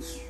Yeah.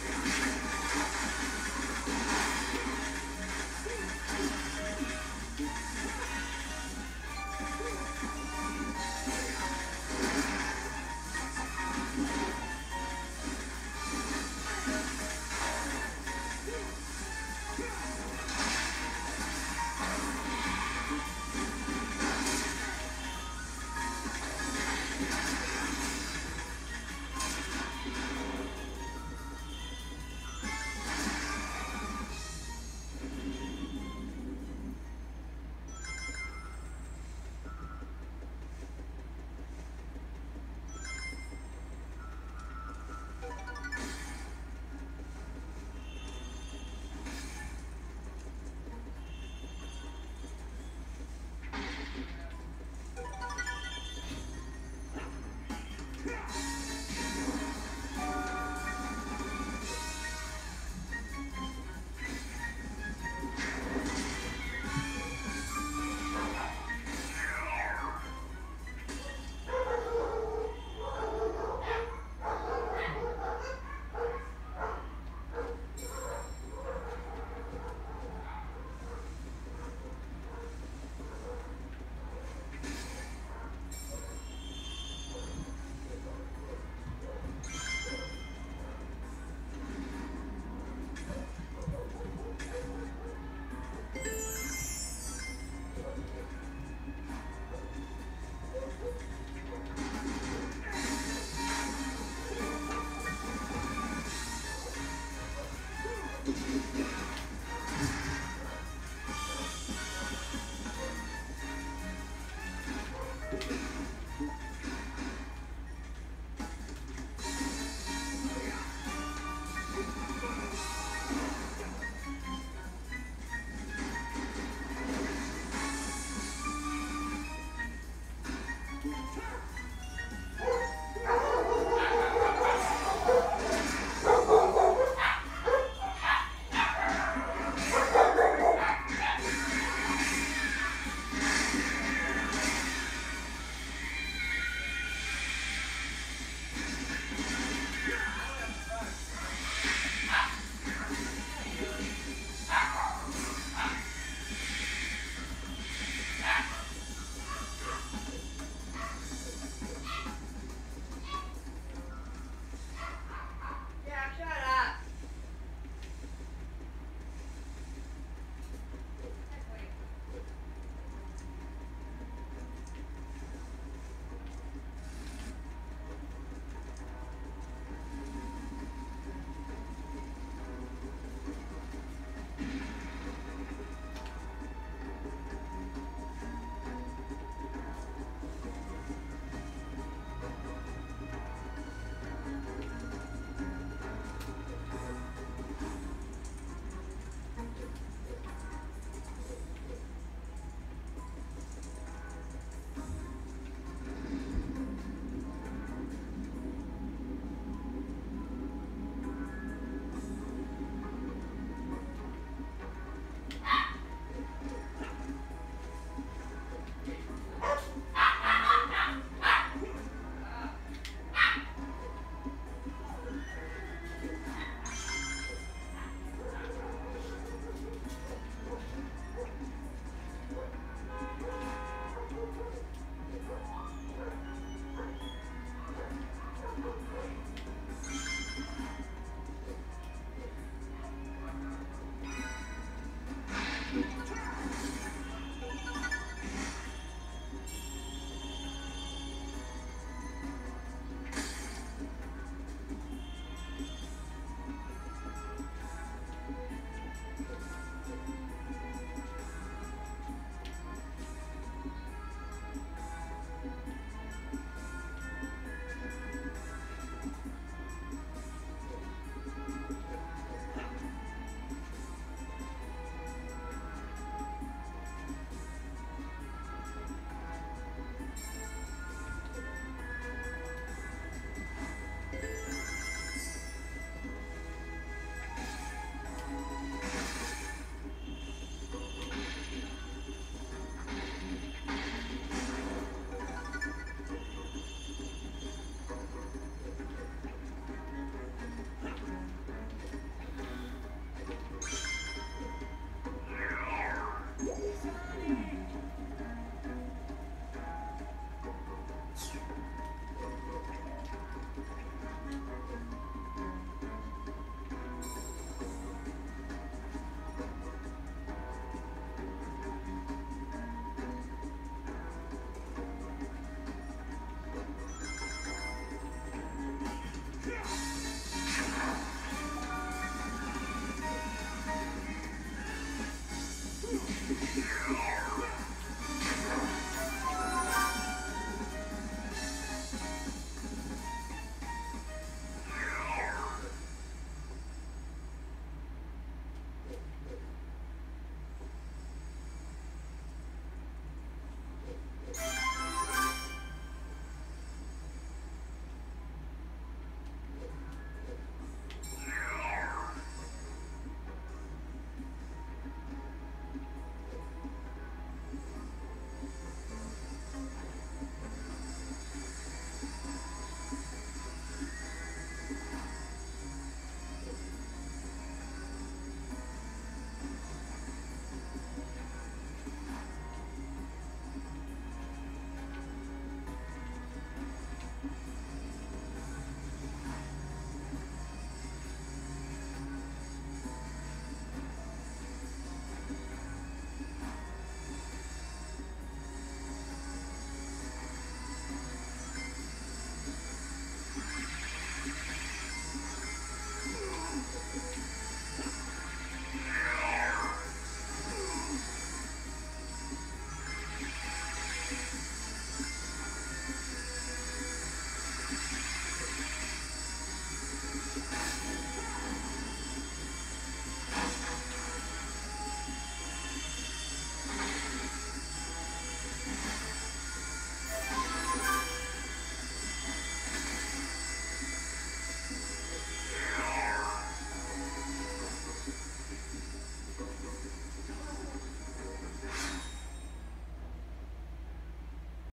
Turn!